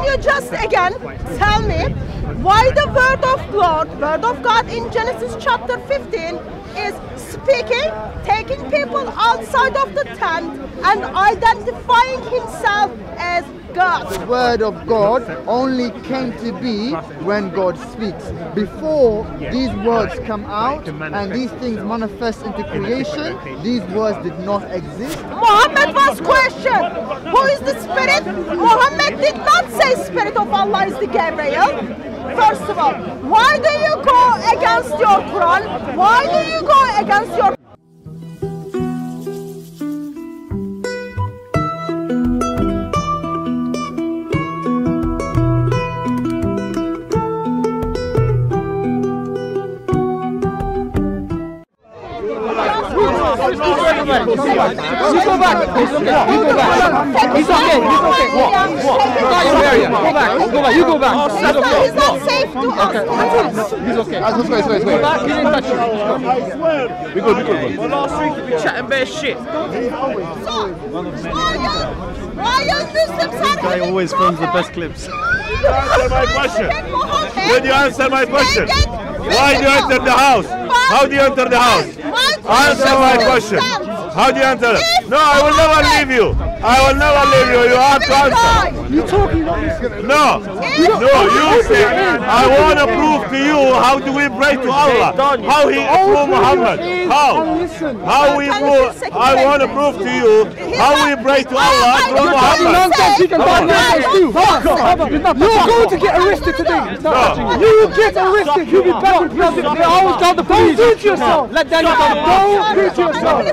can you just again tell me why the word of God, word of God in Genesis chapter 15 is speaking, taking people outside of the tent and identifying himself as God. The word of God only came to be when God speaks. Before these words come out and these things manifest into creation, these words did not exist. Muhammad was questioned. Who is the spirit? Muhammad did not say spirit of Allah is the Gabriel. First of all, why do you go against your Quran? Why do you go against your back. You go back. You go back. He's okay. He's okay. What? What? Not your area. Go back. Go back. You go back. He's not, he's not safe to us. He's okay. Let's wait, wait, Go wait. back. He didn't touch you. We good, we good. Well, last week you been chatting bare shit. So, why you, why you Muslims are guy having always films the problems? best clips. Answer my question. Muhammad, Can you answer my question? they get Why do you enter the house? How do you enter the house? Answer my question. How do you enter? No, I will never leave you. I will never leave you. You have to answer. You talking? No, no, you say, I want to prove to you how do we pray to Allah? How he through Muhammad? How? How we prove, I want to prove to you how we pray to Allah through Muhammad. Nonsense. He can talk nonsense too. You're going to get arrested today. No. You will get arrested. You'll be back in prison. They always tell the police. Don't do it yourself. Let Daniel tell the Don't do it yourself.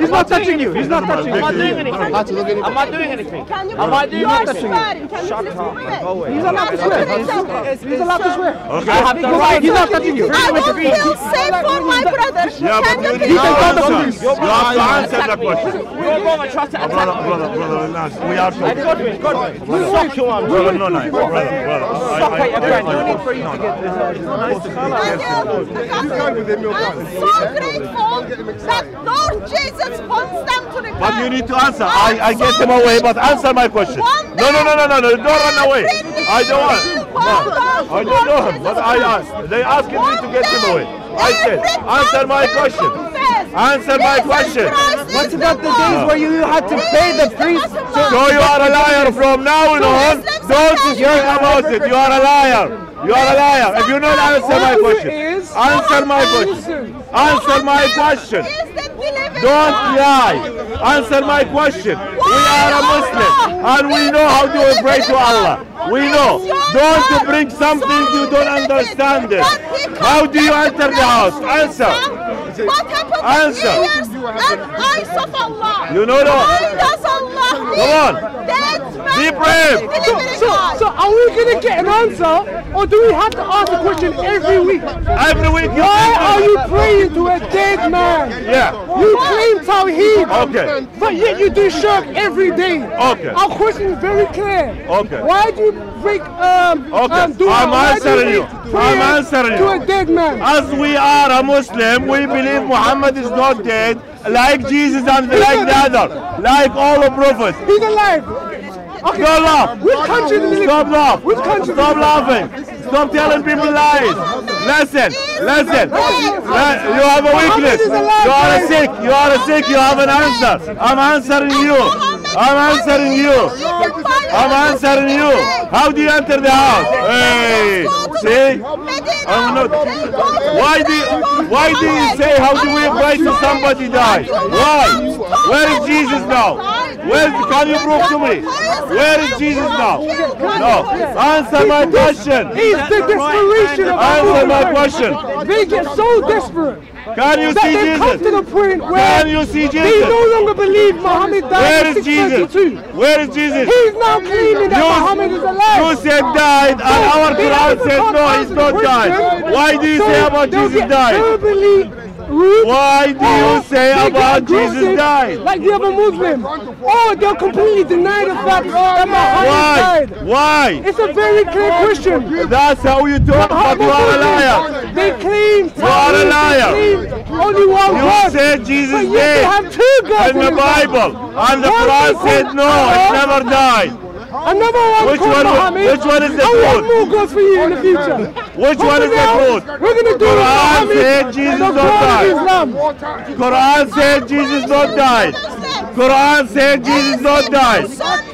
He's not touching you. He's not touching you. Not touching Am I you. doing anything? Am I doing anything? Can you, Am I doing you are swearing. Can you please move it? He's allowed to swear. He's allowed to swear. Okay. I have the right. He's not touching you. I don't feel safe for my brother. Yeah, Can you please need to call the answer. police. You have to answer the question. You're wrong and try to attack Brother, brother, brother, relax. We are talking. Godwin, Godwin, suck you on. Brother, no, no, brother, brother. Suck at your friend. No need for you to get I'm so grateful that Lord Jesus wants them to repent. But you need to answer. I, I get them away, but answer my question. No, no, no, no, no, no. Don't run away. I don't want. No, I don't know him, but I Christ. asked. They asking me to get him away. I said, answer my question. Answer my question. What about the days where you had to pay the priest? So you are a liar from now on. Don't speak about it. You are a liar. You are a liar. If you don't answer my question, answer my question. Answer my question. Don't lie. Answer my question. We are a Muslim and we know how to pray to Allah. We know. Don't bring something you don't understand it. How do you enter the house? Answer. What happened Answer. to ears and eyes of Allah? You know that. Why does Allah Come on. Dead man Be brave. delivering So, so are we gonna get an answer, or do we have to ask the question every week? Every week you Why are you praying to a dead man? Yeah. You claim Tawheed, Okay. but yet you do shirk every day. Okay. Our question is very clear. Okay. Why do you break um, Okay. um dua? I'm answering you. I'm answering you. to a dead man. As we are a Muslim, we believe Muhammad is not dead, like Jesus and like the other, like all the prophets. He's alive. Okay. Don't laugh. Which country do Stop in? laugh. Which country? Stop laughing. Stop telling people lies. Listen, listen. You have a weakness. You are sick. You are sick. You have an answer. I'm answering you. I'm answering you. I'm answering you. How do you enter the house? Hey, see? I'm not. Why do you, why do you say how do we pray to somebody die? Why? Where is Jesus now? Where can you prove to me? Where is Jesus now? No. Answer my question. He's the desperation of Answer my question. They get so desperate Can you that see they come to Jesus? the point where Can you see Jesus? they no longer believe Muhammad died Where in is Jesus? 622. Where is Jesus? He's now claiming that Muhammad is alive. You said died, and our They Quran says no, he's not died. Why do you So say about Jesus died? Why do you say they about Jesus died? Like the other Muslim. Or oh, they'll completely deny the fact that Muhammad Why? died. Why? It's a very clear question. That's how you talk, but you are a liar. They claim You are a liar. Only one You God. said Jesus but yet they have two gods in the Bible, and the Quran said no, it never died. Another one Which called one- Muhammad. which one is the and truth? one more gods for you in the future. Which But one is the now, truth? We're gonna do Quran Muhammad said Jesus the don't God die. Quran said Jesus not died. Quran said Jesus not died.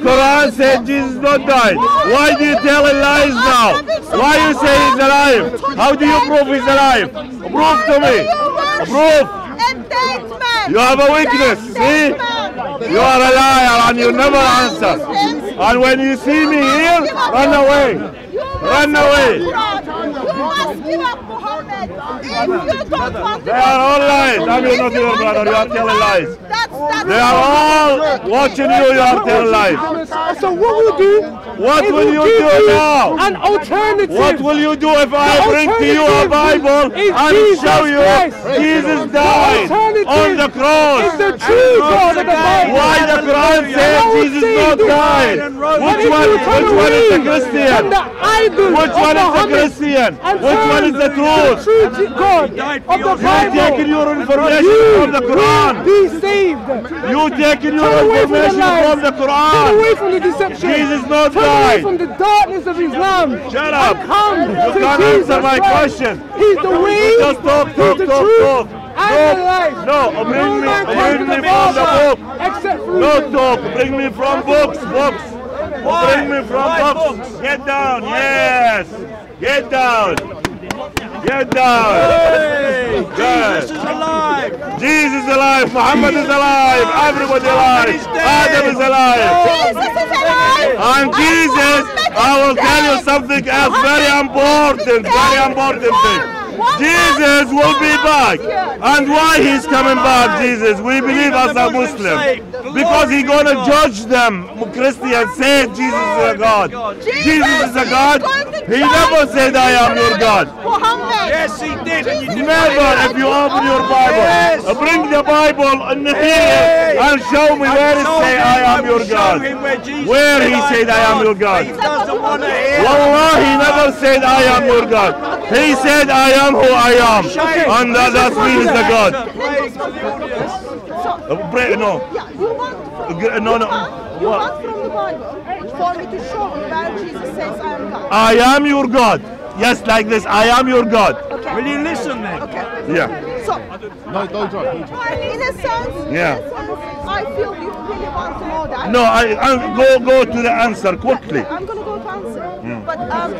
Quran said Jesus not died. Why do you tell lies now? Why you say he's alive? How do you prove he's alive? Prove to me. Prove. A dead man. You have a weakness, see? You are a liar and you never answer. And when you see me here, run away. Run away. give up Quran. You must give up Muhammad. If you don't want to They are all lies. I'm If not your brother. You are telling lies. Quran, That's, that's They are all watching you. You are telling lies. So what will you do? What is will we'll you do now? An alternative. What will you do if I bring to you a Bible and Jesus show you Christ. Jesus The died alternative on the cross? the true God of the Bible. Why the Quran says Jesus not died? But Which if one? you turn Which one is the away Christian? From the idol Which one is the Christian? Which one is the truth? the true God of the You taking your information from the Quran. Be saved. You taking your Turn from the information from the Turn Quran. away from the deception. Jesus not Turn away died. from the darkness of Islam. Shut up. come You to can't Jesus answer my Christ. question. He's the way. Just talk, talk, the talk, truth, talk. The life. No, bring me, bring me from the book. Except No talk. Bring me from books. Books. Bring me from books. Get down. Yes. Get down. Get down. Good. is alive. Jesus is alive. Muhammad is alive. Everybody alive. Adam is alive. Oh. Jesus is alive. And Jesus, I will tell you something else. Very important, very important thing. Jesus will be back. And why he's coming back, Jesus? We believe as a Muslim. Because he's gonna judge them. Christians say Jesus is a God. Jesus is a God. He never said I am your God. Yes, he did. And Never if you open your Bible. Bring the Bible in here and show me where it say I am your God. Where he said I am your God. He doesn't want to hear. Wallah, he never said I am your God. He said I am who I am. And that, that means the God. Uh, pray- No. Yeah, you from, no, no. You What? want from the Bible for me to show you where Jesus says I am God. I am your God. Yes, like this. I am your God. Okay. Will you listen then? Okay. Yeah. So, No, don't try. in a sense, Yeah. in a sense, I feel you really want to know that. No, I, I go go to the answer quickly. I'm gonna go to answer. But um,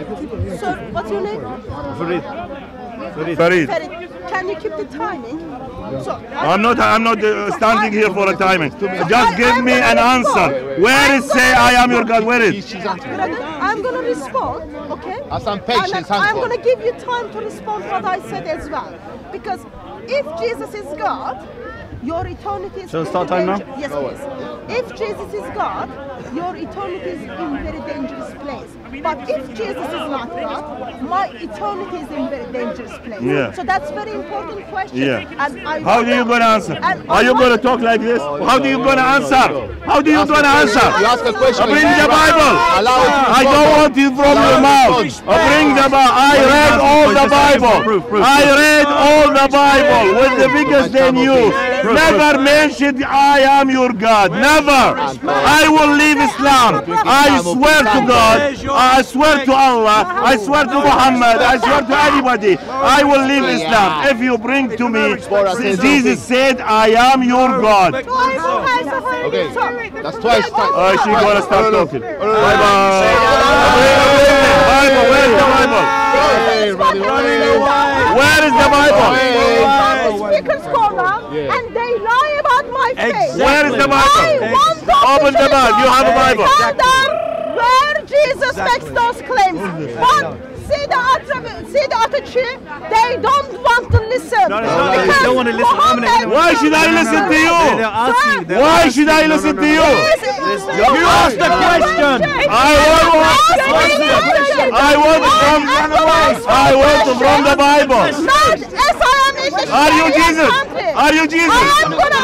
sir, what's your name? Farid. Farid. Can you keep the timing? So I'm not. I'm not uh, standing here for a timing. Just give me an answer. Where is say I am your God? Where is? She's I'm gonna respond, okay? Have some patience, And hands I'm gonna give you time to respond what I said as well. Because if Jesus is God, your eternity is Shall I in start very time now? danger- Yes, please. If Jesus is God, your eternity is in very dangerous place. But if Jesus is not God, my eternity is in very dangerous place. Yeah. So that's very important question. Yeah. And I How do you gonna answer? and Are you gonna talk like this? How do you gonna answer? How do you gonna answer? You ask a question. Bring the Bible. Allow it I don't want you from Allow your it to mouth. respond. Bring the Bible. I read all the Bible. I read all the Bible with the biggest than you. Never mentioned I am your God. Never. I will leave Islam. I swear to God. I swear to Allah. I swear to Muhammad. I swear to anybody. I will leave Islam. If you bring to me, Jesus said, I am your God. Okay, that's twice. twice. Oh, she gonna start talking. Bye bye. Bible, where's the Bible? Hey, Roddy, Roddy. Where is the Bible? Speakers corner and they lie Where is the Bible? To Open the Bible. You have a Bible. Where Jesus makes those claims. But see the attribute, see the attitude. They don't want to listen. No, no, no, they don't want to listen. I'm gonna- Muhammad- Why should I listen to you? Why should I listen to you? You asked the question. I want, I want from, I want from the Bible. Not as I am finish Are you Jesus? Are you Jesus?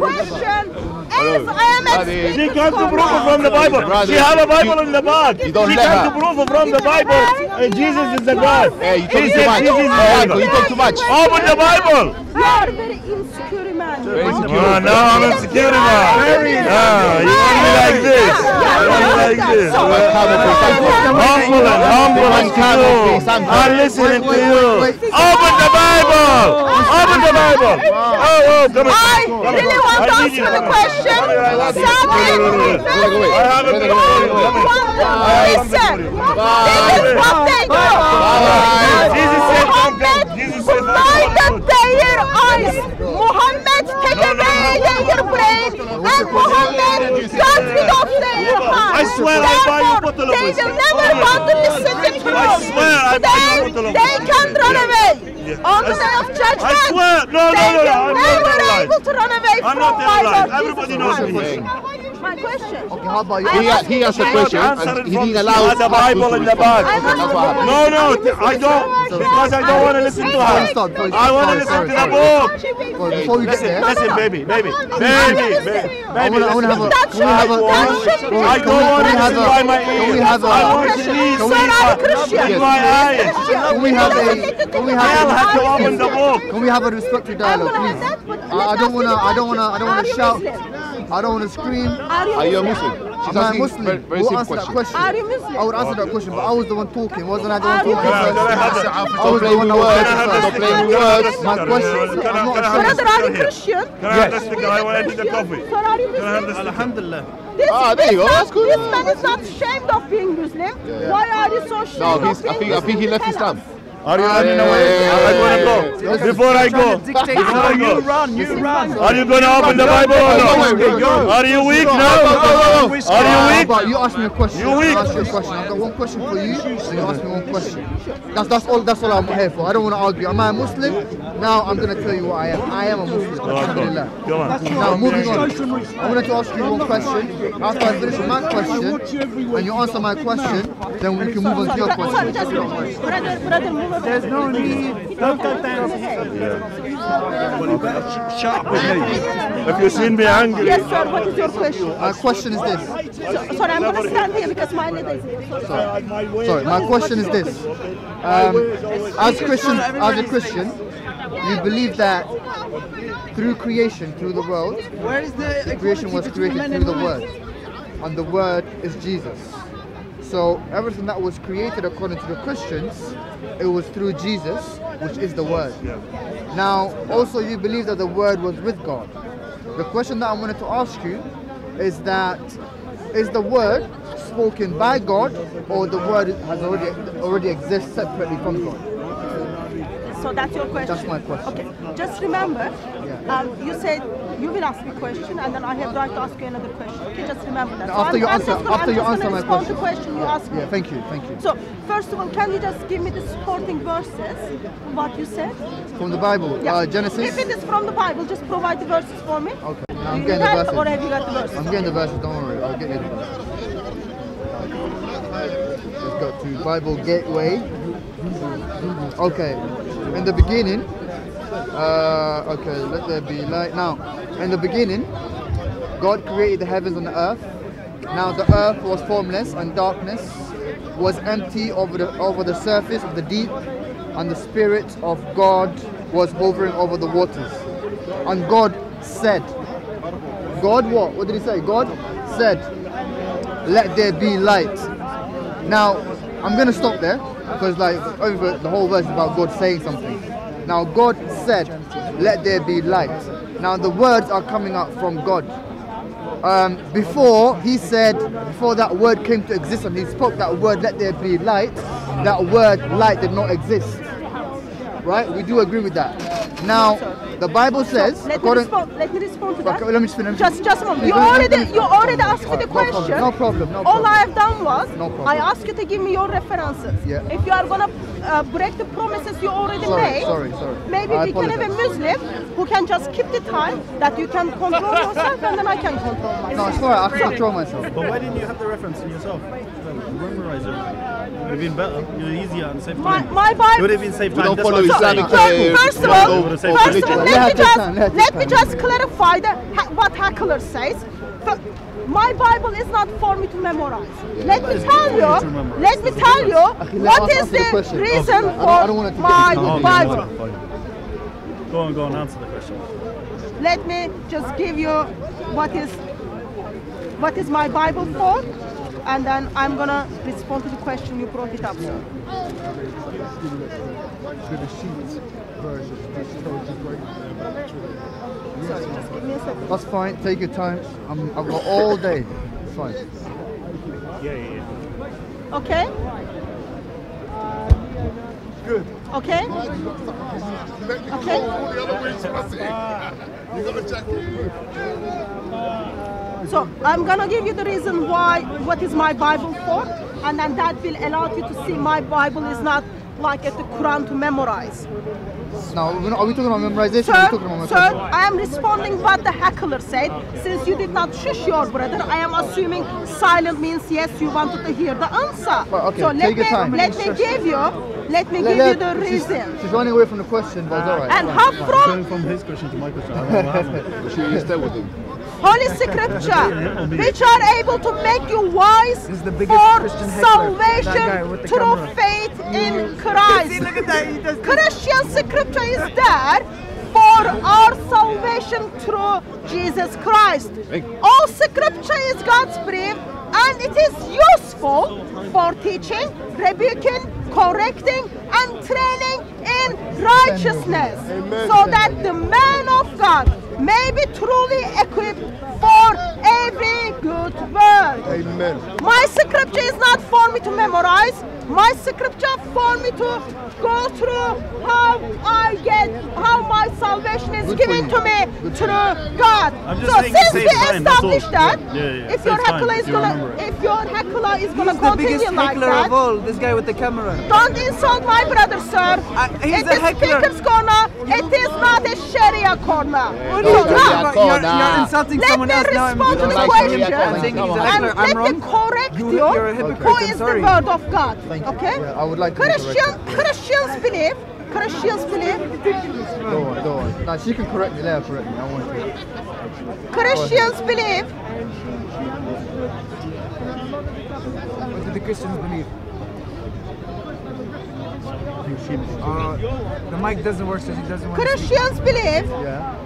Question. As I am Daddy. She explaining comes to to prove it from the Bible. Brother, She have a Bible you- in the bag. you don't she let comes to prove it from the Bible. And Jesus is the God. Hey, you talk too much. Jesus is the you talk too much. Open the Bible. You are very insecure Oh, now I'm insecure man. Very Ah, you want me like this? You want me like this? Humble and humble and you. I'm listening to you. Open the Bible. Open the Bible. Oh, oh, come on. I really want to I need answer you. the question. Wait, wait, wait. Something. I have a Wait, good wait, wait, one. wait. Listen, this is what they do. Jesus said don't Muhammad come. Jesus said don't blinded come. their eyes. Muhammad take away brain, and Muhammad got rid of their heart. I swear I buy you bottle of They will never want to listen to truth. I swear I buy you bottle of they whiskey. Oh can run away. Yeah. On the day of judgment, I swear. No, no, no, no. I'm not never telling lies. able to run away I'm from not lies. Lord Everybody knows me. My question. Okay, how about you? He, asked he asked a the question Answer and it he from- didn't allow has a Bible in the bag. I'm That's what happened. No, no, I don't. Because I don't want to listen to her. I want to listen to the book. Before we get Listen, there, listen, baby, baby, baby, baby, I wanna, have a, can we have a, I can want- we, I can don't want to have listen by my a, can we have a, I want to listen can we, with my eyes. can we have a, can we Tell have to open the book. can we have a respectful dialogue, please? have that, but I, I don't wanna, I don't wanna, I don't wanna shout. Muslim? I don't wanna scream. Are you Are you a Muslim? Muslim? She's I'm a asking Muslim. very, very We'll simple answer that question. question. Are you Muslim? I would answer that question, but I was the one talking. Wasn't I the one Are you talking Muslim? first? Can I have this? I was Don't the play one with that was words. talking Don't first. play with words. My question, Can I- I'm not can I have asking- Brother, are you Christian? Can I have this sticker? I want to drink the coffee. Sir, are you Can I have Muslim? this Alhamdulillah. This, Ah, there you go, this that's good. This man is not ashamed of being Muslim. Why are you so ashamed No, of he's, being I think I think he Muslim? left Tell Islam. us. Are you running away? I want to go. Before I go, before I go. You run, you run. Are you going to open the Bible or not? Are you weak now? Are you weak? about you ask me a question? You weak. I'll ask you a question. I've got one question for you, and you ask me one question. That's that's all. That's all I'm here for. I don't want to argue. Am I a Muslim? Now I'm gonna tell you what I am. I am a Muslim. Alhamdulillah. Come on. Now moving on. I wanted to ask you one question. After I finish my question, and you answer my question, then we can move on to your question. brother, brother, move over. There's no need. Don't go down. Shut up with me. If you see me angry, Yes, sir. What is your question? My question is this. So, sorry, I'm going to stand here because my leader is here. Sorry. Sorry, my question is this. Um, as Christian, as a Christian, you believe that through creation, through the world, the creation was created through the Word, and the Word is Jesus. So everything that was created according to the Christians, it was through Jesus, which is the Word. Now, also you believe that the Word was with God. The question that I wanted to ask you is that is the Word spoken by God, or the Word has already already exists separately from God? So that's your question. That's my question. Okay. Just remember, Yeah. um, you said you will ask me a question, and then I have right to ask you another question. Okay, just remember that. So After I'm- you answer, gonna- after I'm you just answer my question. to question you yeah, asked me. yeah, thank you, thank you. So first of all, can you just give me the supporting verses? What you said? From the Bible, Yeah. uh, Genesis. If it is from the Bible, just provide the verses for me. Okay, now I'm getting the verses. or have you got the verses? I'm getting the verses, don't worry, I'll get you the verses. Let's go to Bible Gateway. Okay, in the beginning, uh, okay, let there be light. Now, in the beginning, God created the heavens and the earth. Now the earth was formless and darkness was empty over the over the surface of the deep, and the spirit of God was hovering over the waters. And God said, God what? What did he say? God said, let there be light. Now, I'm gonna stop there because like over the whole verse is about God saying something. Now God said, let there be light. Now the words are coming out from God. Um, before he said, before that word came to exist and he spoke that word, let there be light, that word light did not exist. Right? We do agree with that. Now, the Bible says, Let me respond. Let me respond to that. Okay, let me just finish. Just, just a moment. You already, you already asked me Alright, the no problem, question. no problem, no All. I have done was, No. I asked you to give me your references. Yeah. If you are gonna uh, break the promises you already Sorry, made, sorry, sorry. maybe I we can have a. Muslim who can just keep the time that you can control yourself and then I can control myself. No, it's alright, I can control myself. But why didn't you have the reference in yourself? Memorize it. It would have been better. You're easier and save My, time. my It would Bible. have been saved time. don't That's follow Islamic, saying. So, first of all, or- or first of all. Let let me just let her let take me just clarify the, ha, what Hackler says. My Bible is not for me to memorize. Let me tell you. Let me tell you let what us is answer the the reason I don't- I don't want it for my Bible. Go on, go on, answer the question. Let me just give you what is what is my Bible for, and then I'm gonna respond to the question you brought it up. Sir. Sorry, just give me a second. That's fine, take your time. I'm, I've got all day. It's fine. Yeah, yeah, yeah. Okay? Good. Okay? So I'm gonna give you the reason why, what is my Bible for, and then that will allow you to see my Bible is not like at the Quran to memorize. Now, we're we talking about memorization? or are we Sir, talking about sir, I am responding what the heckler said. Since you did not shush your brother, I am assuming silent means yes, you wanted to hear the answer. Well, okay, so let take your me time. let me give you let me Let- give let- you the she's- reason. She's running away from the question, but it's alright. And how from Going from his question to my question. I don't know what happened. She is there with him. Holy Scripture, which are able to make you wise is the biggest for Christian heckler, that guy salvation through camera. faith in Christ. See, look at that. He does this. Christian Scripture is there for our salvation through Jesus Christ. All Scripture is God's breath and it is useful for teaching, rebuking, correcting, and training in righteousness, so that the man of God may be truly equipped for every good work. Amen. My scripture is not for me to memorize. My scripture for me to go through how I get, how my salvation is Good given to me Good through God. So since we saves time, that's all. established that, Yeah, yeah, if your heckler is you gonna, if your heckler is gonna He's the biggest continue like heckler that, of all. This guy with the camera. don't insult my brother, sir. Uh, he's it a is heckler. speaker's corner. It is not a Sharia corner. What So are you're, you're, Corner. you're insulting Let someone me else now. respond to the question. I'm saying he's a and heckler. I'm let me correct You- you, you're a hypocrite, who I'm is sorry. the word of God. Thank you. Okay? Yeah, I would like to be Christian, Christians believe, Christians believe, Go on, go on. Now, she can correct me, let her correct me. I want to. Christians believe What do the Christians believe? Uh, the mic doesn't work, so she doesn't want to. Christians believe. Yeah.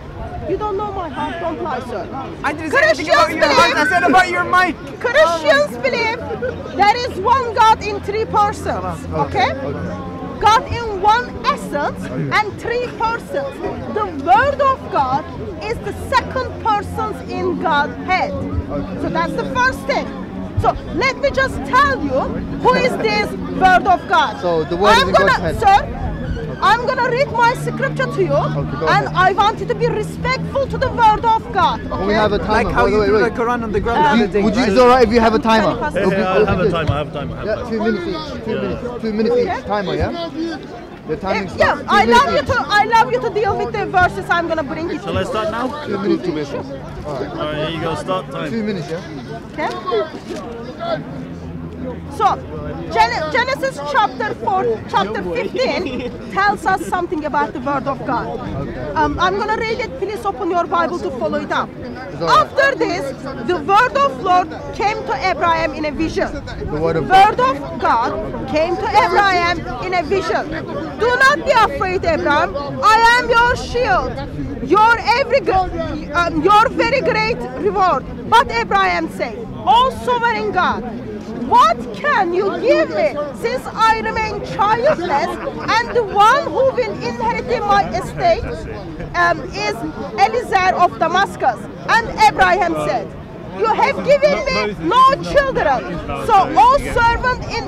You don't know my heart, don't lie, sir. I didn't say anything about Christians your heart. I said about your mic. Christians believe there is one God in three persons. Okay? Okay. God in one essence and three persons. The Word of God is the second person in Godhead. So that's the first thing. So let me just tell you who is this Word of God. So the Word is I'm in gonna, God's head. Sir, I'm gonna read my scripture to you, go and ahead. I want you to be respectful to the Word of God. Can we have a timer? Like how wait, you wait, threw wait. the Quran on the ground the Would you, would you, right? is it alright if you have a timer? Yeah, It'll Yeah, I it'll have a timer, I have a timer. Have Yeah, timer. two minutes each. Two minutes. Two minutes each. Timer, yeah? The timing Eh, Yeah. I love you to I love you to deal with the verses I'm gonna bring it to Shall I start now? each. Two minutes each. Alright, here you go, start Two minutes, yeah? Okay? So, Gen- Genesis chapter 4, chapter 15 tells us something about the Word of God. Um, I'm going to read it. Please open your Bible to follow it up. After this, the Word of Lord came to Abraham in a vision. The word of God. Word of God came to Abraham in a vision. Do not be afraid, Abraham. I am your shield, your every um, your very great reward. But Abraham said, "O sovereign God, what can you give me since I remain childless and the one who will inherit my estate um, is Eliezer of Damascus?" And Abraham said, you have given me no children. So all servant in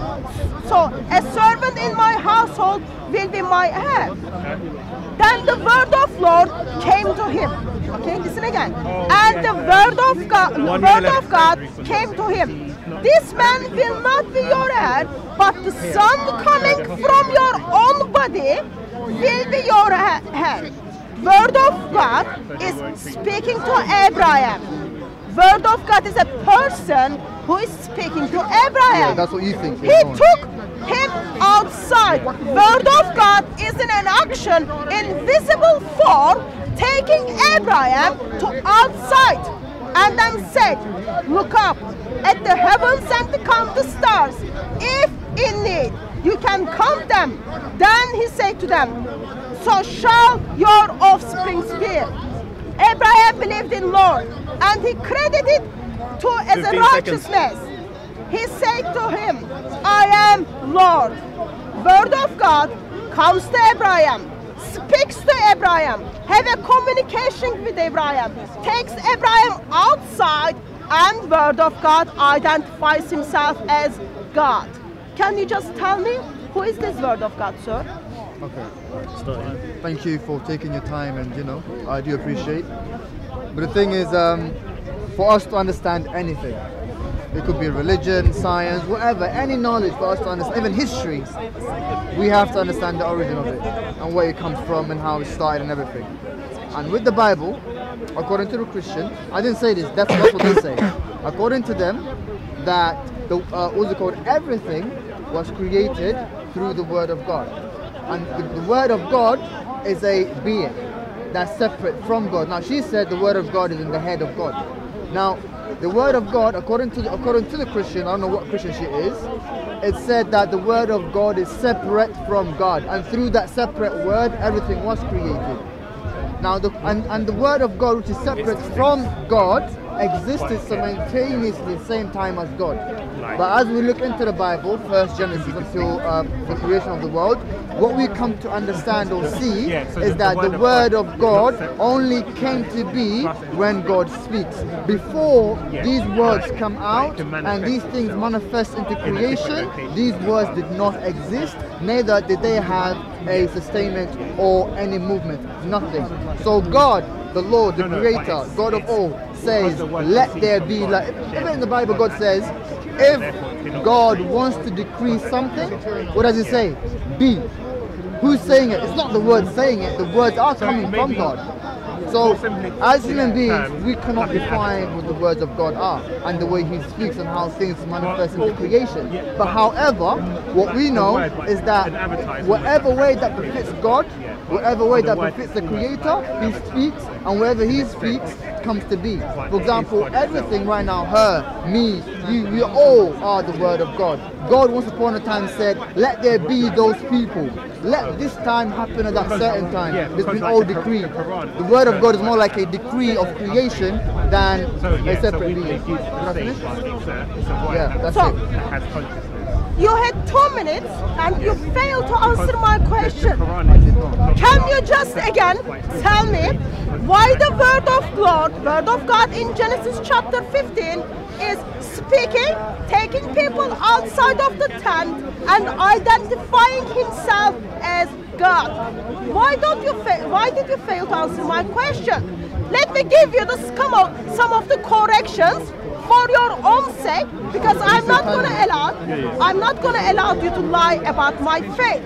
so a servant in my household will be my heir. Then the word of Lord came to him. Okay, listen again. And the word of God, word of God came to him. This man will not be your heir, but the son coming from your own body will be your heir. Word of God is speaking to Abraham. Word of God is a person who is speaking to Abraham. Yeah, that's what you think. He took him outside. Word of God is in an action invisible form, taking Abraham to outside, and then said, "Look up at the heavens and count the stars. If in need you can count them, then he said to them, so shall your offspring be." Abraham believed in Lord, and he credited to as a righteousness. He said to him, I am Lord. Word of God comes to Abraham, speaks to Abraham, have a communication with Abraham, takes Abraham outside, and Word of God identifies himself as God. Can you just tell me who is this Word of God, sir? Okay. Thank you for taking your time, and you know, I do appreciate. But the thing is, um, for us to understand anything, it could be religion, science, whatever, any knowledge for us to understand, even history, we have to understand the origin of it and where it comes from and how it started and everything. And with the Bible, according to the Christian, I didn't say this, that's, that's what they say. According to them, that the uh, what's it called? Everything was created through the Word of God, and the, the Word of God is a being that's separate from God. Now she said the Word of God is in the head of God. Now the Word of God, according to the, according to the Christian, I don't know what Christian she is, it said that the Word of God is separate from God, and through that separate Word, everything was created. Now, the, and, and the Word of God, which is separate from God, existed simultaneously at the same time as God. But as we look into the Bible, first Genesis until uh, the creation of the world, what we come to understand or see is that the Word of God only came to be when God speaks. Before these words come out and these things manifest into creation, these words did not exist, neither did they have a sustainment or any movement. Nothing. So God, the Lord, the Creator, God of all, says, let there be like even in the Bible God says, if God wants to decree something, what does he say? Be. Who's saying it? It's not the word saying it, the words are coming from God. So, as human beings, we cannot define what the words of God are and the way He speaks and how things manifest into creation. But however, what we know is that whatever way that befits God, whatever way that befits the Creator, He speaks, and wherever He speaks, comes to be. For example, everything right now, her, me, you, we all are the Word of God. God once upon a time said, let there be those people. Let this time happen at that certain time. There's been all decree. The Word of God is more like a decree of creation than a separate being. Yeah, that's it. You had two minutes and you failed to answer my question. Can you just again tell me why the word of God, word of God in Genesis chapter 15 is speaking, taking people outside of the tent and identifying himself as God? Why don't you why did you fail to answer my question? Let me give you the some of, some of the corrections for your own sake because I'm not going to allow I'm not going to allow you to lie about my faith.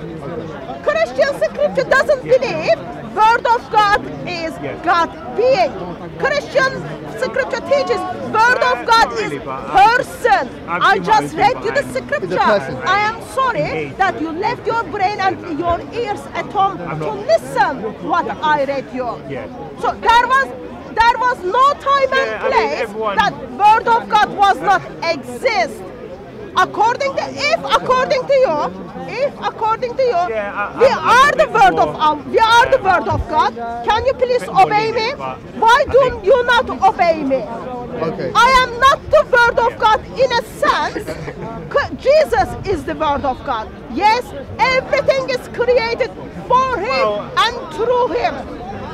Christian scripture doesn't believe word of God is God being. Christian scripture teaches word of God is person. I just read you the scripture. I am sorry that you left your brain and your ears at home to listen what I read you. So there was there was no time and Yeah, I mean, place that word of God was not exist. According to if according to you, if according to you, Yeah, I- we I'm- I'm are the a bit word of more- um, we are the word of God. Can you please obey me? Why do think- you not obey me? Okay. I am not the word of God in a sense. Jesus is the word of God. Yes, everything is created for him Well- and through him.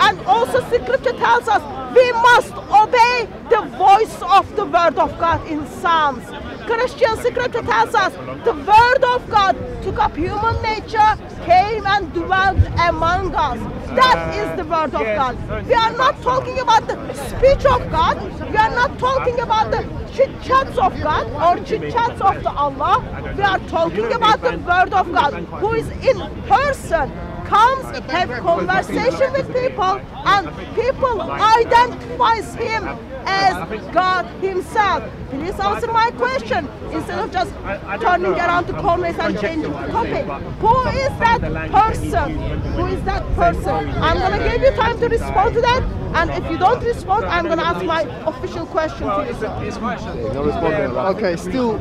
And also scripture tells us we must obey the voice of the word of God in Psalms. Christian scripture tells us the word of God took up human nature, came and dwelt among us. That is the word of God. We are not talking about the speech of God. We are not talking about the chit chats of God or chit chats of the Allah. We are talking about the word of God who is in person comes, have conversation with people, and people identifies him as God himself. Please answer my question instead of just turning around to corners and changing the topic. Who is that person? Who is that person? I'm gonna give you time to respond to that, and if you don't respond, I'm gonna ask my official question to you. Okay, still,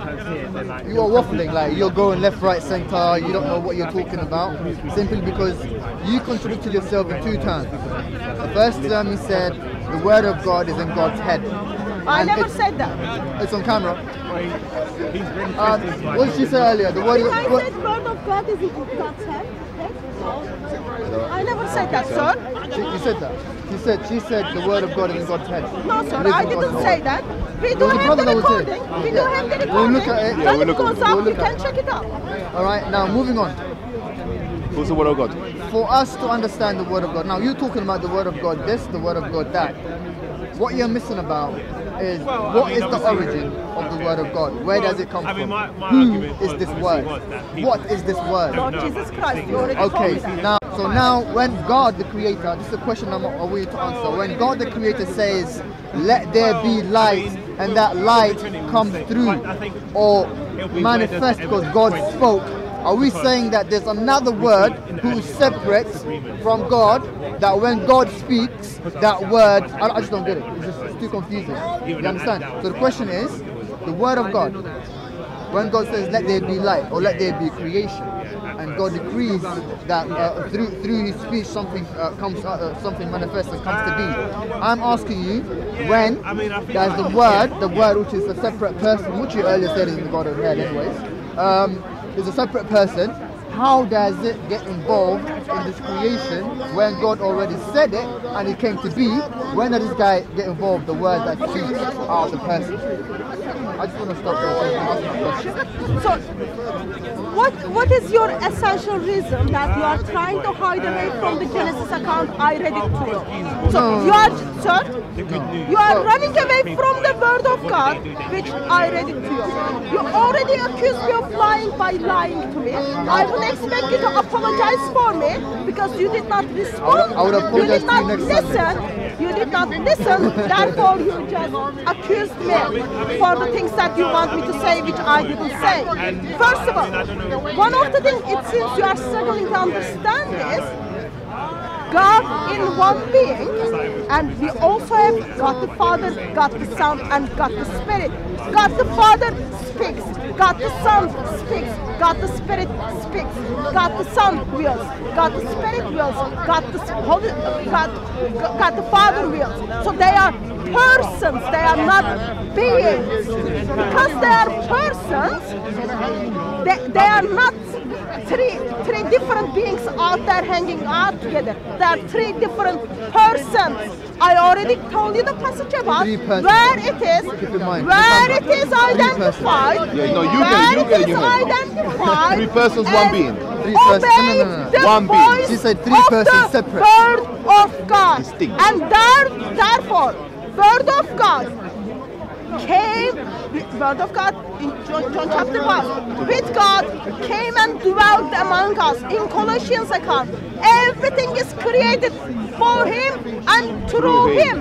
you are waffling, like you're going left, right, center, you don't know what you're talking about, simply because you contradicted yourself in two terms. The first term you said, the word of God is in God's head. I And never said that. It's on camera. Um, what did she say earlier? The word Did I what- said word of God is in God's head? I never said that, sir. she, you said that. She said she said the word of God is in God's head. No, sir, I didn't God's say head. that. We do There have the that would say- recording. We do Yeah. have the recording. We'll look at it. Yeah, When we'll it look- goes we'll look you can check it out. All right, now moving on. Who's the word of God? For us to understand the word of God. Now you're talking about the word of God this, the word of God that. What you're missing about is what is the origin of the word of God? Where does it come I mean, from? my- my Who argument is this word? was that people- What is this word? Lord Jesus Christ, you already told Okay, me that. now so now when God the creator, this is a question I'm, I want you to answer. When God the creator says, let there be light, and that light comes through or manifests because God spoke, are we saying that there's another word who is separate from God, that when God speaks, that word, I, I just don't get it, it's just it's too confusing. You understand? So the question is, the word of God, when God says, "Let there be light" or "Let there be creation," and God decrees that uh, through through His speech something uh, comes, uh, uh, something manifests and comes to be. I'm asking you, when there's the word, the word which is a separate person, which you earlier said is the God of head, anyways, um, is a separate person. How does it get involved in this creation when God already said it and it came to be? When does this guy get involved? The word that speaks out of the person. I just want to stop there. so you can ask my question. So, what what is your essential reason that you are trying to hide away from the Genesis account I read it to you? So No. you are, sir, you are running away from the word of God, which I read it to you. You already accused me of lying by lying to me. I would expect you to apologize for me because you did not respond. I would apologize you did not next Sunday. listen. You did not listen. Therefore, you just accused me for the things that you want me to say, which I didn't say. First of all, one of the things it seems you are struggling to understand is God in one being, and we also have God the Father, God the Son, and God the Spirit. God the Father speaks, God the Son speaks, God the Spirit speaks, God the Son wills, God the Spirit wills, God the Holy, God, God the Father wills. So they are persons, they are not beings. Because they are persons, they, they are not three three different beings out there hanging out together. They are three different persons. I already told you the passage about where it is, Keep in mind, where it is identified. Yeah, no, you get it, where you get it, is you identified. Three persons, one being. Three persons. No, obey no, no, no. the One being. She said three persons separate. Word of God. Distinct. And there, therefore, Word of God came, the word of God in John, John chapter 1, with God came and dwelt among us in Colossians account. Everything is created for him and through him.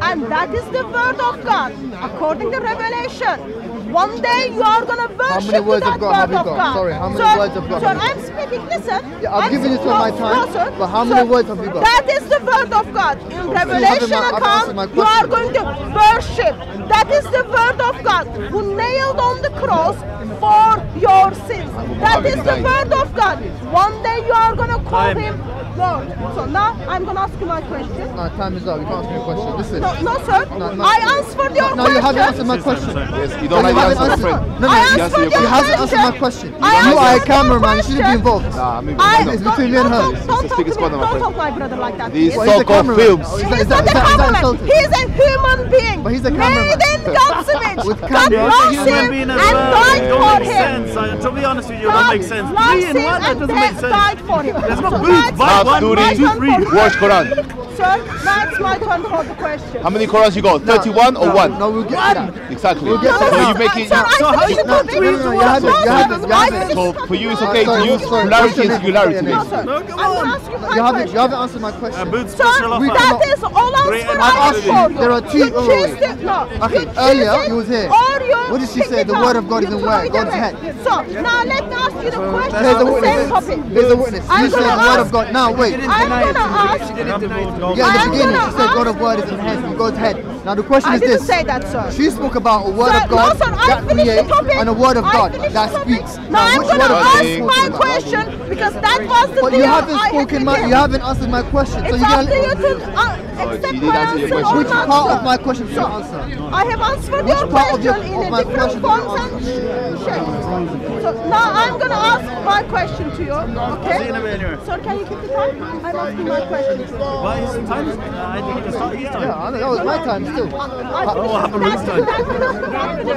And that is the word of God, according to Revelation. One day you are gonna worship many words that of God have word you of got? God. Sorry, how many Sir, words of God Sir, have you I'm speaking. Listen. Yeah, I've I'm given you some of my time, no, sir. but how many Sir, words have you got? That is the word of God. In haven't Revelation ma- I've account, you are going to worship. That is the word of God who nailed on the cross for your sins. That is the word of God. One day you are going to call him Lord. So now I'm going to ask you my question. No, time is up. You can't ask me a question. Listen. No, no sir. No, no. I answered your No, question. you haven't answered my question. Yes, you don't like haven't answer, my answered. No, no, I you- answered you your hasn't answered my question. question. I You are a cameraman. You shouldn't be involved. Nah, I mean, I, no. It's between me and her. Don't, don't, It's a talk to me. my Don't talk my brother like that. These he's a so-called cameraman. films. Oh, He's not a is that cameraman. He's a human being. But he's a Made cameraman. in God's image. With God loves him and as died for him. sense. I- To be honest with you, it God sense. loves Three in him one, that and doesn't make sense. died for him. There's no booth. Two, the Watch Quran. Sir, now it's my turn for the question. How many Qurans you got? No, 31 or no, 1? No, we'll get to that. Exactly. We'll get No, to So no, you make it. Sir, So how finished you the got video. three No, no, you No, haven't, no, you haven't, you haven't. So for you, it's okay to Sorry, use sorry, polarity what's your and name? singularity. No, sir. No, come on. you haven't, you haven't answered my question. boots, Sir, special offer. that is all Great answer and I I've asked for you. you. There are two- You wait. choose it. No. Okay, earlier it you was here. What did she say? The word of God isn't throw where? God's head. So now let me ask you the question There's a on the same witness. topic. There's a witness. You said the word of God. Now wait. I'm gonna ask. Yeah, in I'm the beginning, she said God of word is in head, in God's head. Now the question I is didn't this. say that, sir. She spoke about a word Sir, of God no, sir, that creates and a word of I God finished that speaks. Now I'm gonna word of God ask my spoken? question because that was the But deal you haven't spoken my, you haven't answered my question. So you're up to you gonna, to uh, uh, you did my answer your question. which part sir. of my question did you answer? I have answered Which your part of your- question of in my a different question did forms you and shapes. So now I'm gonna ask my question to you, okay? See you in a. Sir, can you keep the time? I'm asking my question to you. Why is the time? Uh, I think it's start his time. Yeah, I know, that was my time still. I Oh, what happened finished- this time?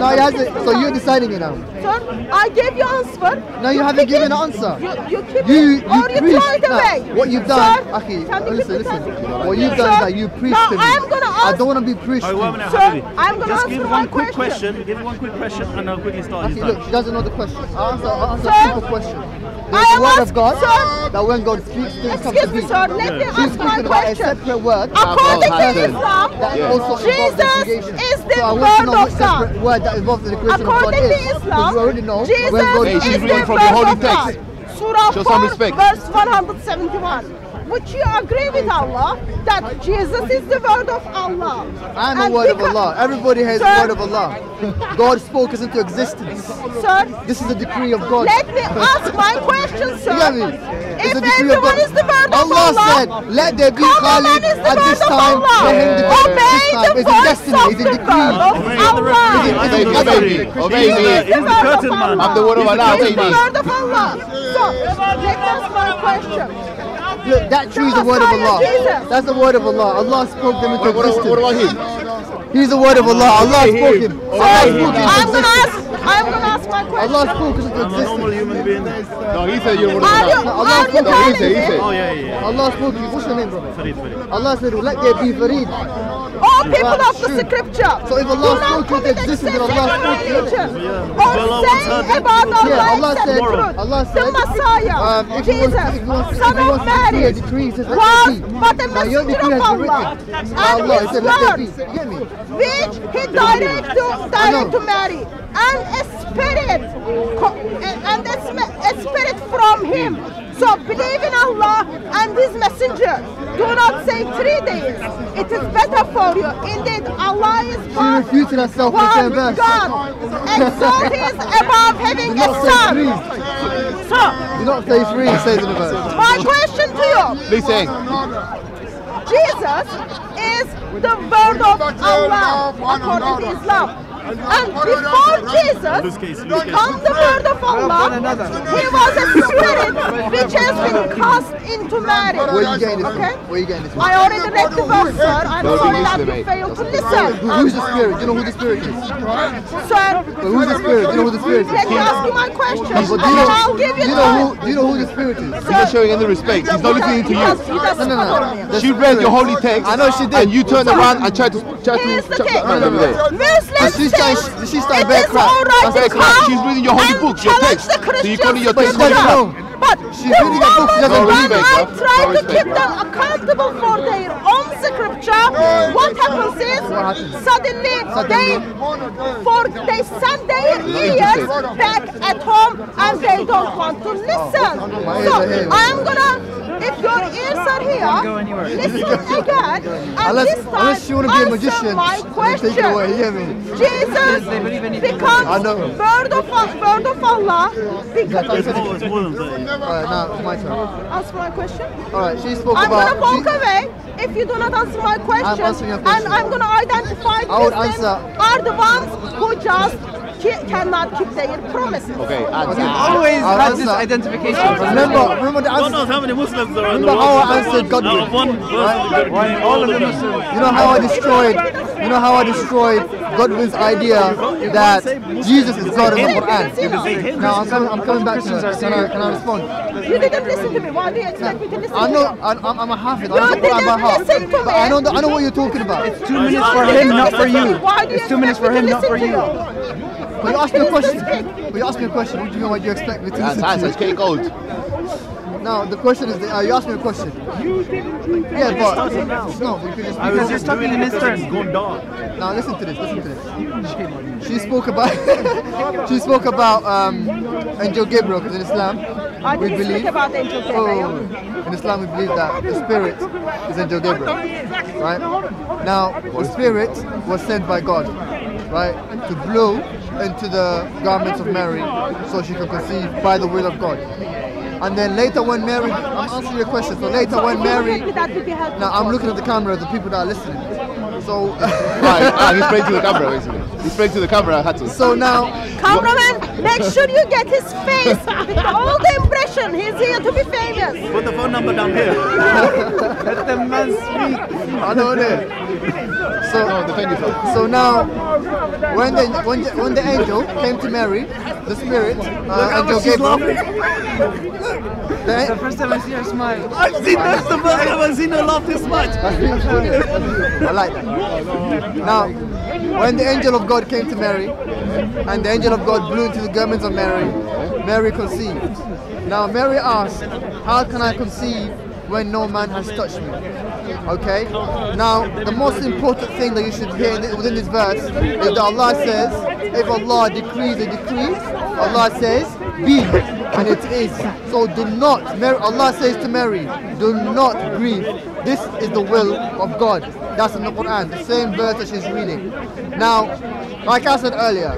No, he hasn't. So you're deciding it now. Sir, I gave you answer. No, you haven't given it, an answer. You, you keep You, it, or you you preached. throw it now, away. what you've done, Sir, Aki, can listen, keep listen. Time? What you've done Sir, you preached now to me. I'm gonna I don't want to be preached All right, to. Sir, I'm gonna Just answer give my one quick question. question. Give one quick question, and I'll quickly start his look, she doesn't know the question. Answer, answer Sir, a simple question. I There's am the word ask- of God sir. that when God speaks, things come to Excuse me, be. sir. Let me She's ask my speaking about a separate word. According to Islam, that Yeah. also involves Jesus the creation. is the so I want word to know of separate God. word that involves the creation of God According is. to Islam, you already know Jesus when God Hey, she's is reading the from the word Holy of text. God. Surah Show 4, some respect. verse 171. Would you agree with Allah that Jesus is the word of Allah? I'm a And word of Allah. Everybody has Sir. the word of Allah. God spoke us into existence. Sir, This is a decree of God. let me ask my question, sir. You get me? If a decree of everyone God. is the word of Allah Allah, said, let there be Come on, Khalid man, the at this word of time. Allah. Let him be Obey this time. the It's in voice destiny. of It's in the decree. word of Obey the Allah. referee. Is it- Obey me, is it- obey me, obey He's me. the- he's the curtain man. I'm the word of Allah, It's obey the me. word of Allah. So, let us my question. Look, that tree is the word of Allah. That's the word of Allah. Allah spoke them into What, what, existence. what about him? He's the word of Allah. Allah spoke him. Allah Sir, spoke him I'm into gonna existence. ask. I'm gonna ask my question. Allah spoke us into I'm a normal human being. No, he said you're one of Are you, Allah. Allah are spoke- No, he said, he said. Oh yeah, yeah. yeah. Allah spoke to. What's your name, brother? Farid, Farid. Allah said, let there be Farid. All people Right, of the scripture. So if Allah do not spoke to commit existence, then Allah of spoke to you. Yeah. Or say about Allah Yeah, Allah except said, truth. Allah the said, Messiah, um, if you Jesus, want- if you want- if son you of want to decree Mary, a decree, says, let was but a messenger of has been Allah and Allah, it his said, let there be. word, You get me? which he direct to, direct to Mary, and a spirit, and a, sm- a spirit from him. So believe in Allah and His Messenger. Do not say three days. It is better for you. Indeed, Allah is She one. refuted herself with the same One verse. God. Exalt is above having Do a not say son. three. So, Do not say three, it says in the verse. my question to you. Listen. Jesus is the word of Allah according to Islam. And before Jesus Loose case, case. become the word of Allah, he was a spirit which has been cast into Mary. Where are you getting this Okay? from? Where you getting this? I already read the verse, sir. I'm sorry that you failed to listen. Who's the spirit? Do you know who the spirit is? Sir, But who's the spirit? Do you know who the spirit is? let me ask you my question, and I'll give you you know who? Do you know who the spirit is? He's not showing any respect. He's not listening to you. No, no, no. She read your holy text. I know she did. And you turned around and tried to tried to Here's the thing. that man over there. Muslims She's think starting- she's starting it bear crap. all right bear crap. She's reading your holy and book, your text. the So you call it your text she God. know. But She's the reading a book, she doesn't read it, I bro. try to keep them accountable for their own scripture, scripture, what happens is suddenly they for they send their ears back at home and they don't want to listen. Oh, my So ears are here. I am gonna if your ears are here, listen again and Unless, this time unless you want to be a answer magician, my question. take it away, you hear me? Jesus becomes I know. word of word of Allah. Because, Oh, it's more than 30. Alright, now my turn. answer my question. Alright, she spoke I'm about. gonna walk she- away if you do not answer my question. answering your And. I'm gonna identify I would answer- are the ones who just cannot keep their promises. Okay, answer. Ah, always ah, I'll had this answer. identification. Remember, remember the God answer. knows how many Muslims there are in the Remember world. how I answered God Out with, of one person, right? you gotta All of them Muslims. You know how I destroyed, you know how I destroyed Godwin's idea that Jesus is God in the Quran. Now I'm coming, I'm coming back to her. Can I, can I respond? You didn't listen to me. Why do you expect me to listen I to know, you? I, I'm I'm a hafiz. I You know the Quran by didn't heart. But I me. know, the, I know what you're talking about. It's Two minutes for him, not for you. Why do you It's two minutes for him, not for you. To But you asked me a question. Speak. But you asked me a question. What do you mean? What do you expect me to Answer, answer. It's to? getting cold. Now the question is, uh, you asked me a question. Yeah, but no, we can just. I was just talking in his turn. It's going dark. Now listen to this. Listen to this. She spoke about. she spoke about um, Angel Gabriel because in Islam I we didn't speak believe. about Angel Oh, Gabriel. in Islam we believe that the spirit is Angel Gabriel, right? Now the spirit was sent by God, right, to blow into the garments of Mary so she could conceive by the will of God. And then later when Mary, I'm answering your question. So later when Mary, That would be helpful. now I'm looking at the camera, the people that are listening. So, Right, ah, he's praying to the camera, basically. He's praying to the camera, I had to. so now Cameraman, make sure you get his face with all the impression. He's here to be famous. Put the phone number down here. Let the man speak. I know it. No, So, so now, when the when the, when the angel came to Mary, the spirit, uh, angel Gabriel. The The, first time I see her smile. I've seen that's the first time I've seen her laugh this much. that's beautiful. isn't it? That's beautiful. I like that. Now, when the angel of God came to Mary, and the angel of God blew into the garments of Mary, Mary conceived. Now Mary asked, "How can I conceive when no man has touched me?" Okay. Now, the most important thing that you should hear within this verse is that Allah says, if Allah decrees a decree, Allah says, be, and it is. So do not, Mary, Allah says to Mary, do not grieve. This is the will of God. That's in the Quran, the same verse that she's reading. Now, like I said earlier,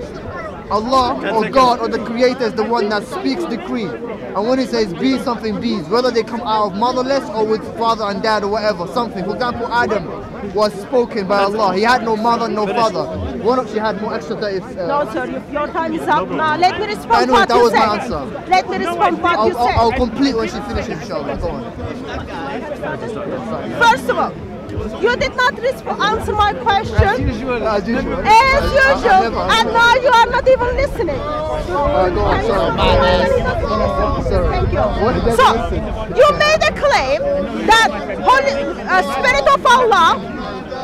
Allah or God or the Creator is the one that speaks decree. And when He says be, something bees. Whether they come out of motherless or with father and dad or whatever, something. For example, Adam was spoken by Allah. He had no mother, no father. One of she had more extra that is. Uh, No, sir, your time is up. Now, let me respond Anyway, what that you was my answer. Let me respond what I'll, you I'll, said. I'll complete when she finishes, inshallah. Go on. First of all, you did not answer my question Usual. As usual. as I- I usual, and now you are not even listening. Uh, go on, sorry. Sorry. Thank you. So, you made a claim that Holy uh, Spirit of Allah,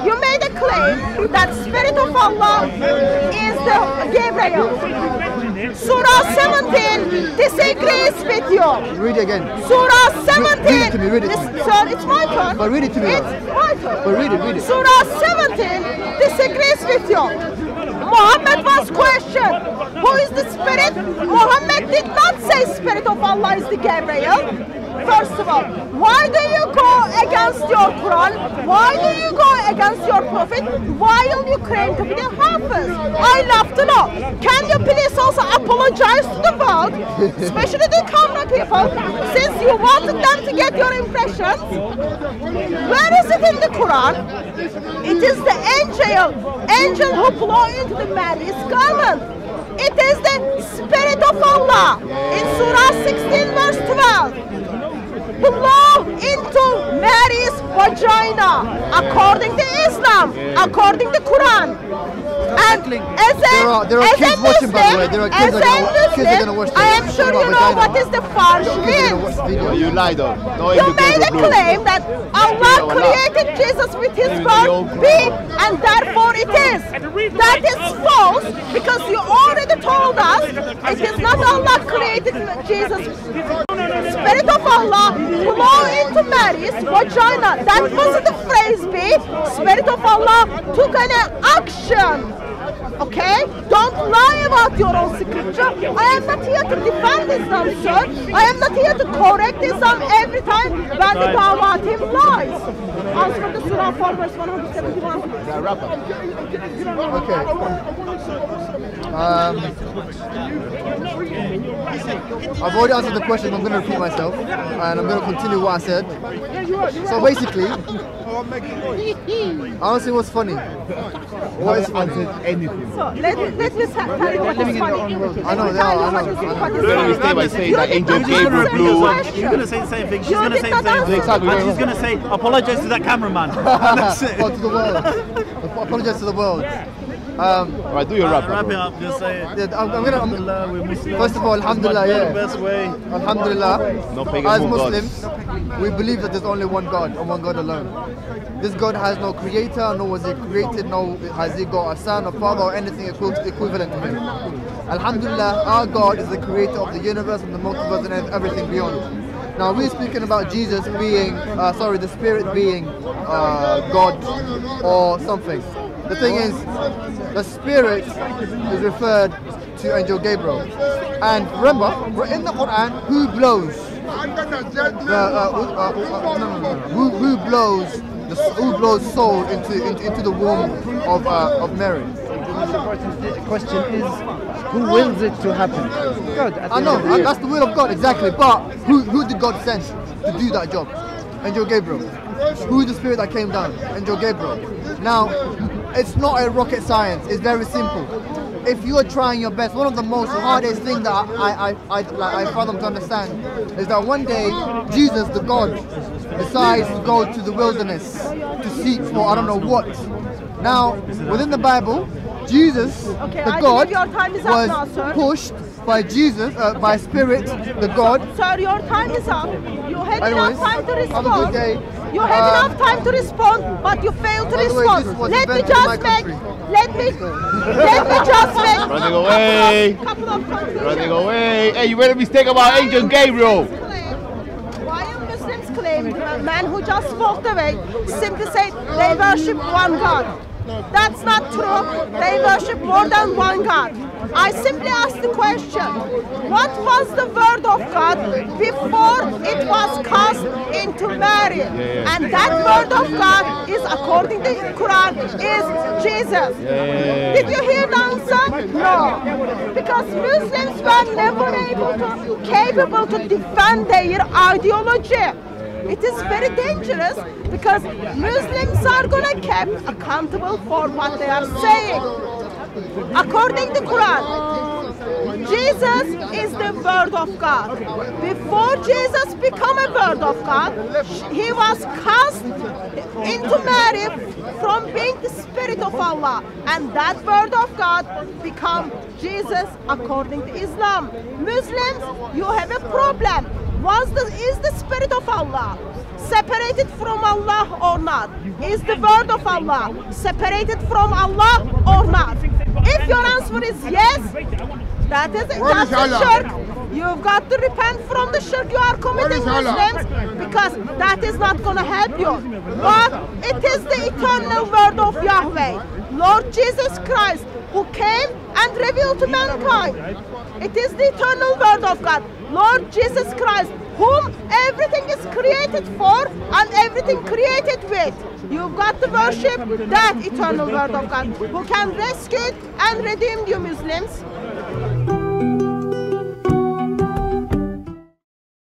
you made a claim that Spirit of Allah is the Gabriel. Surah 17 disagrees with you. Read it again. Surah 17. read it to me, read it This- Sir, it's my turn. But read it to me It's now. my turn. But read it, read it. Surah 17 disagrees with you. Muhammad was questioned. Who is the spirit? Muhammad did not say spirit of Allah is the Gabriel. First of all, why do you go against your Quran? Why do you go against your Prophet while you claim to be the Hafiz? I love to know. Can you please also apologize to the world, especially the camera people, since you wanted them to get your impressions? Where is it in the Quran? It is the angel, angel who blow into the Mary's garment. It is the Spirit of Allah in Surah 16 verse 12 blow into Mary's vagina according to Islam, according to Quran. And as a, There are- there are as kids a watching, by the way. There are kids as that a are gonna- kids are Muslim, gonna watch I am sure you know what is the farsh Kids means. watch. You lied though. No You made a claim that Allah created Jesus with his word be and therefore it is. That is false because you already told us it is not Allah created Jesus. Spirit of Allah flow into Mary's vagina. That wasn't the phrase be. Spirit of Allah took an action. Okay? Don't lie about your own scripture. I am not here to defend Islam, sir. I am not here to correct Islam every time when the Dawah team lies. Answer the Surah 4 verse 171. Okay. Um, I've already answered the question, I'm going to repeat myself, and I'm going to continue what I said. So basically, honestly, what's funny? What is funny? anything. So let me let me tell you what is funny. I know, Let me yeah, I know, is I know. what is Let me stay by saying that Angel did not Gabriel answer blew the She's gonna say the same thing. She's gonna say the same thing. the Exactly. And she's gonna say, apologize to that cameraman. That's it. To the world. Apologize to the world. Um, All right, do your rap. Wrap it up. Just say, yeah, I'm, I'm gonna. I'm, Alhamdulillah, we're Muslims. first of all, Alhamdulillah, The yeah. best way. Alhamdulillah. No pagan As moon gods. Muslims, we believe that there's only one God and one God alone. This God has no creator, nor was he created, nor has he got a son, a father, or anything equivalent to him. Alhamdulillah, our God is the creator of the universe and the multiverse and everything beyond. Now we're speaking about Jesus being, uh, sorry, the Spirit being uh, God or something. The thing is, the Spirit is referred to Angel Gabriel. And remember, we're in the Quran, who blows? Uh, uh, who- uh, uh, no, no, no, no. Who, who blows the, who blows soul into, into, into the womb of, uh, of Mary? The question is, who wills it to happen? God. I know, the uh, that's the will of God, exactly. But who, who did God send to do that job? Angel Gabriel. Who is the spirit that came down? Angel Gabriel. Now, it's not a rocket science, it's very simple. If you are trying your best, one of the most hardest things that I, I, I, like, I fathom to understand is that one day Jesus, the God, decides to go to the wilderness to seek for I don't know what. Now, within the Bible, Jesus, Okay, the I God, your time is up was now, sir. pushed by Jesus, uh, by Spirit, the God. Sir, your time is up. You had Anyways, enough time to respond. have a good day. You had Uh, enough time to respond, but you failed to By way, respond. let me invented in my just make. Let me. let me just make. Running away. Couple of, couple of Running away. Hey, you made a mistake about Angel Gabriel. Why are Muslims claim the man who just walked away simply said they worship one God? That's not true. They worship more than one God. I simply asked the question, what was the word of God before it was cast into Mary? And that word of God is, according to the Quran, is Jesus. Did you hear the answer? No. Because Muslims were never able to, capable to defend their ideology. It is very dangerous because Muslims are gonna kept accountable for what they are saying. According to Quran, Jesus is the word of God. Before Jesus become a word of God, he was cast into Mary from being the spirit of Allah, and that word of God become Jesus according to Islam. Muslims, you have a problem. Was the is the spirit of Allah separated from Allah or not? Is the word of Allah separated from Allah or not? If your answer is yes, that is that's a shirk. You've got to repent from the shirk you are committing, Muslims, because that is not going to help you. But it is the eternal word of Yahweh, Lord Jesus Christ, who came and revealed to mankind. It is the eternal word of God, Lord Jesus Christ, whom everything is created for and everything created with. You've got to worship that eternal word of God, who can rescue and redeem you, Muslims.